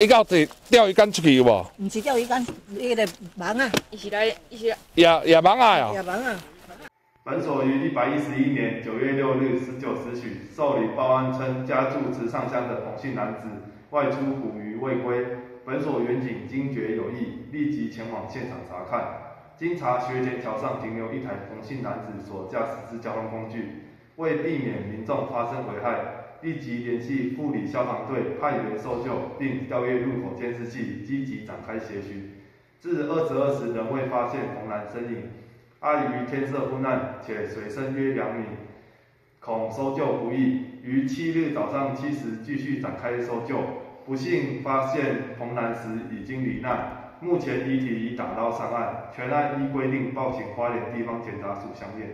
伊到第钓鱼竿出去有无？毋是钓鱼竿，迄个网啊，伊是来，伊是也也网啊呀。也。网啊。本所于一百一十一年九月六日十九时许受理报案称家住池上乡的同姓男子外出捕鱼未归，本所员警惊觉有异，立即前往现场查看。经查，学前桥上停留一台同姓男子所驾驶之交通工具，为避免民众发生危害，立即联系富里消防队派员搜救，并调阅路口监视器，积极展开协寻。至二十二时仍未发现同男身影。碍于天色昏暗，且水深约两米，恐搜救不易，于七日早上七时继续展开搜救。不幸发现童男时已经罹难，目前遗体已打捞上岸，全案依规定报请花莲地方检察署相验。